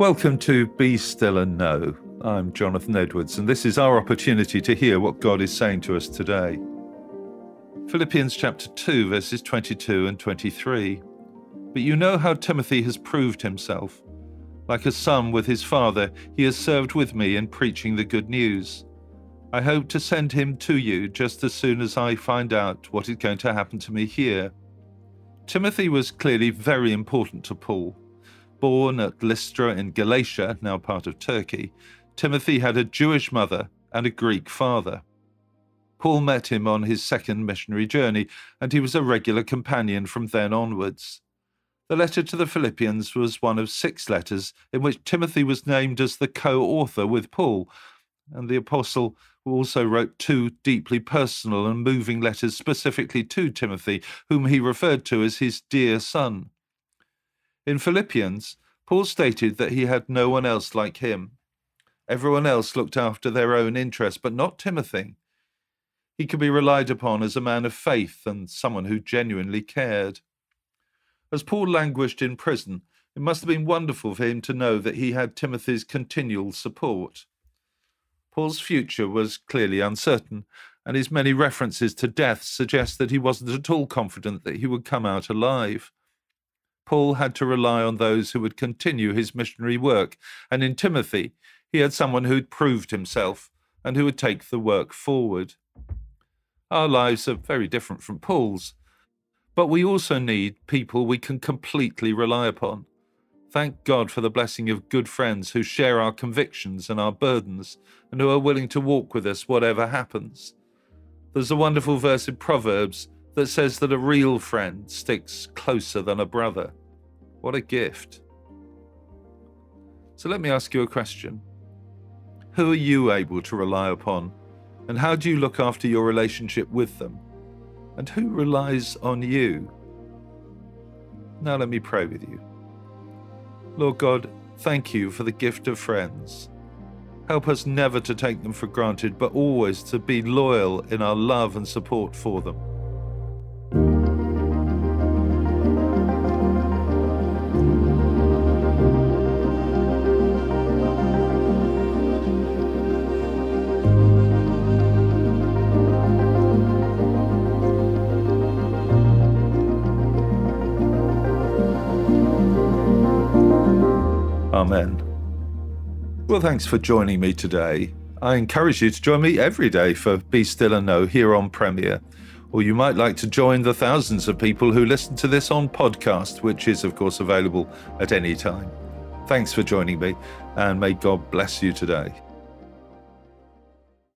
Welcome to Be Still and Know. I'm Jonathan Edwards, and this is our opportunity to hear what God is saying to us today. Philippians chapter 2, verses 22 and 23. But you know how Timothy has proved himself. Like a son with his father, he has served with me in preaching the good news. I hope to send him to you just as soon as I find out what is going to happen to me here. Timothy was clearly very important to Paul. Born at Lystra in Galatia, now part of Turkey, Timothy had a Jewish mother and a Greek father. Paul met him on his second missionary journey, and he was a regular companion from then onwards. The letter to the Philippians was one of six letters in which Timothy was named as the co author with Paul, and the apostle also wrote two deeply personal and moving letters specifically to Timothy, whom he referred to as his dear son. In Philippians, Paul stated that he had no one else like him. Everyone else looked after their own interests, but not Timothy. He could be relied upon as a man of faith and someone who genuinely cared. As Paul languished in prison, it must have been wonderful for him to know that he had Timothy's continual support. Paul's future was clearly uncertain, and his many references to death suggest that he wasn't at all confident that he would come out alive. Paul had to rely on those who would continue his missionary work, and in Timothy, he had someone who had proved himself and who would take the work forward. Our lives are very different from Paul's, but we also need people we can completely rely upon. Thank God for the blessing of good friends who share our convictions and our burdens and who are willing to walk with us whatever happens. There's a wonderful verse in Proverbs that says that a real friend sticks closer than a brother. What a gift. So let me ask you a question. Who are you able to rely upon? And how do you look after your relationship with them? And who relies on you? Now let me pray with you. Lord God, thank you for the gift of friends. Help us never to take them for granted, but always to be loyal in our love and support for them. Amen. Well, thanks for joining me today. I encourage you to join me every day for Be Still and Know here on Premier. Or you might like to join the thousands of people who listen to this on podcast, which is, of course, available at any time. Thanks for joining me, and may God bless you today.